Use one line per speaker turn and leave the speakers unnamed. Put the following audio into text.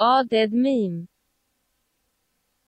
A dead meme.